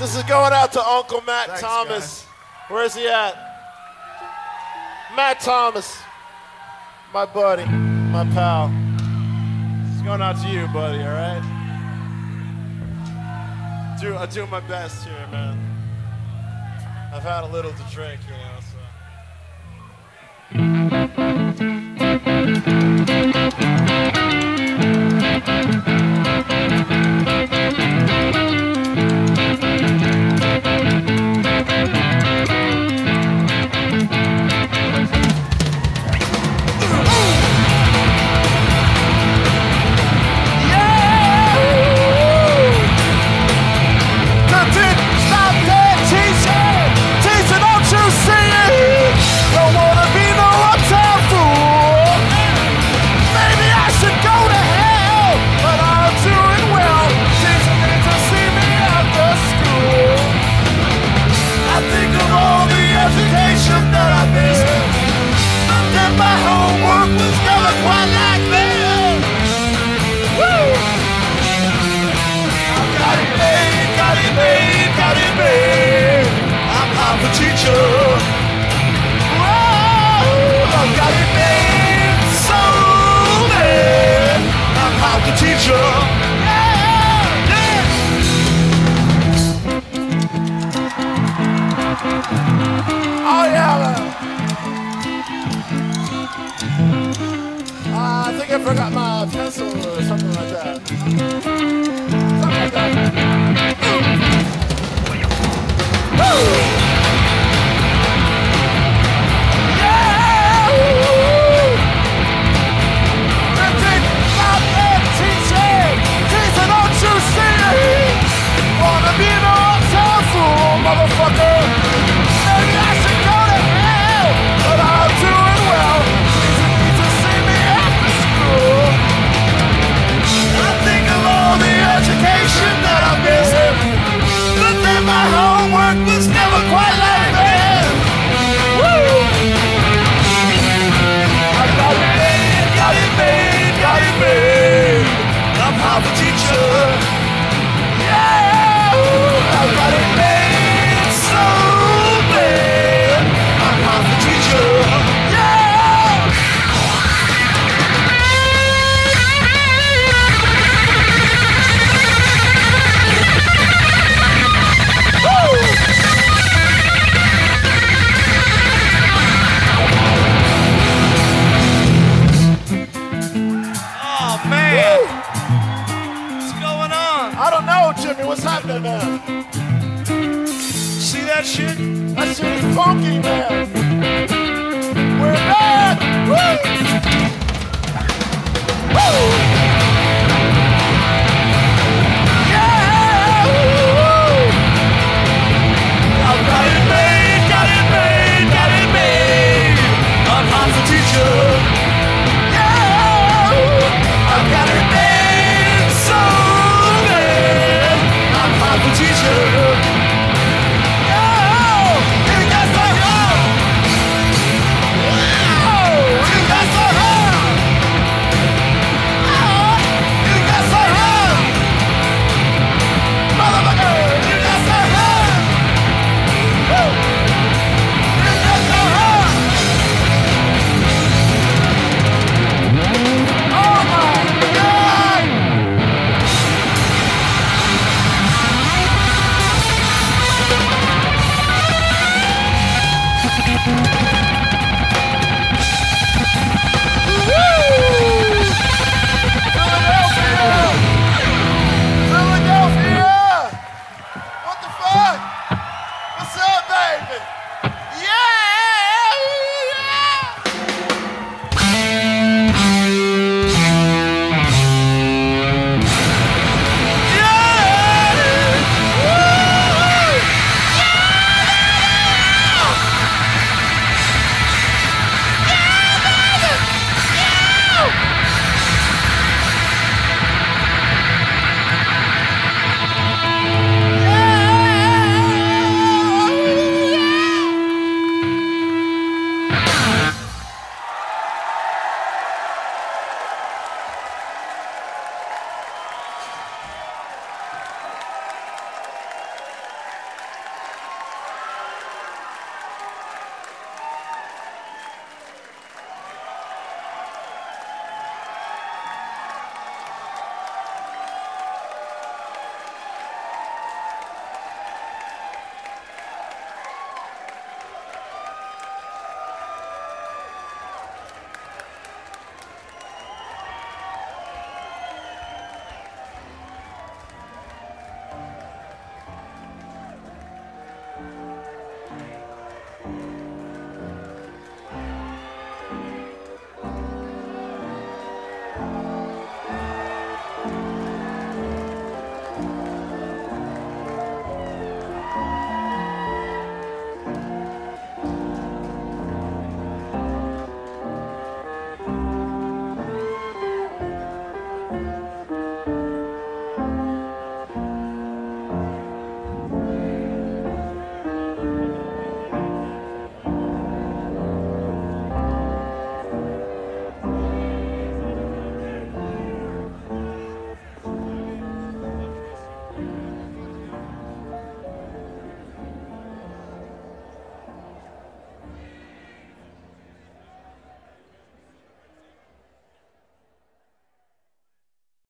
This is going out to Uncle Matt Thanks, Thomas. Where's he at? Matt Thomas, my buddy, my pal. It's going out to you, buddy, all right? Do, I do my best here, man. I've had a little to drink, you know. Thank you. tell me what's happening now. See that shit? That shit is funky now. We're back! Woo! Woo!